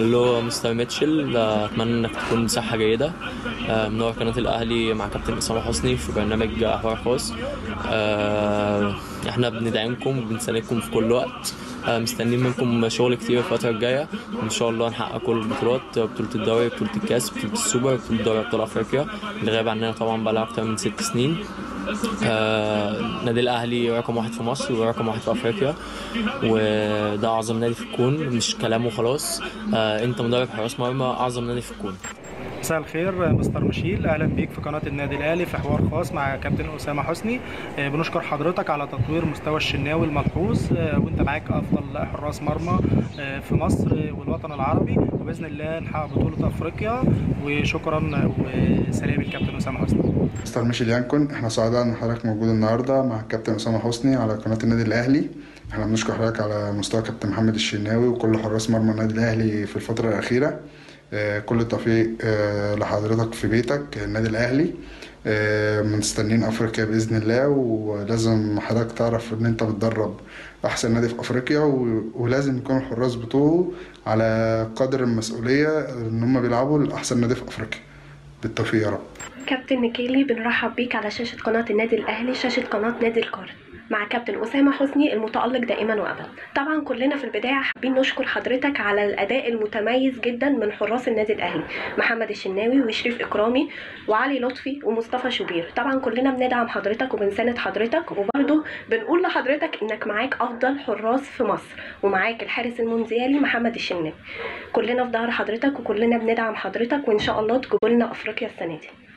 هلو مستر ميتشل. أتمنى انك تكون بصحه جيدة. آه، منور قناة الأهلي مع كابتن إسامة حسني في برنامج حوار خاص. آه، إحنا بندعمكم وبنساندكم في كل وقت. آه، مستنيين منكم شغل كتير الفترة الجاية. وإن شاء الله نحقق كل البطولات. بطولة الدوري بطولة الكاس بطولة السوبر بطولة دوري أبطال أفريقيا. اللي غايب عننا طبعا بقالها أكتر من ست سنين. آه، نادي الأهلي رقم واحد في مصر ورقم واحد في أفريقيا وده أعظم نادي في الكون مش كلام وخلاص آه، أنت مدرب حراس مرمى أعظم نادي في الكون. مساء الخير مستر مشيل. أهلا بيك في قناة النادي الأهلي في حوار خاص مع كابتن أسامة حسني. آه، بنشكر حضرتك على تطوير مستوى الشناوي الملحوظ آه، وأنت معاك أفضل حراس مرمى آه، في مصر والوطن العربي. وبإذن الله نحقق بطولة أفريقيا. وشكرا وسلام الكابتن أسامة حسني. مستر ميشيل يانكون إحنا سعداء إن حضرتك موجود النهارده مع الكابتن أسامة حسني على قناة النادي الأهلي. إحنا بنشكر حضرتك على مستوى كابتن محمد الشناوي وكل حراس مرمى النادي الأهلي في الفترة الأخيرة. كل التوفيق آه، لحضرتك في بيتك النادي الأهلي. آه، مستنيين أفريقيا بإذن الله ولازم حضرتك تعرف إن أنت بتدرب أحسن نادي في أفريقيا ولازم يكون الحراس بتوعه على قدر المسؤولية إن هم بيلعبوا لأحسن نادي في أفريقيا. بالتوفيق يا رب. كابتن ميكيلي بنرحب بيك على شاشة قناة النادي الأهلي شاشة قناة نادي القرن مع كابتن أسامة حسني المتألق دائما وأبدا. طبعا كلنا في البداية حابين نشكر حضرتك على الأداء المتميز جدا من حراس النادي الأهلي محمد الشناوي وشريف إكرامي وعلي لطفي ومصطفى شوبير. طبعا كلنا بندعم حضرتك وبنساند حضرتك وبرضه بنقول لحضرتك إنك معاك أفضل حراس في مصر ومعاك الحارس المونديالي محمد الشناوي. كلنا في ظهر حضرتك وكلنا بندعم حضرتك وإن شاء الله تجيبوا لنا أفريقيا السنة دي.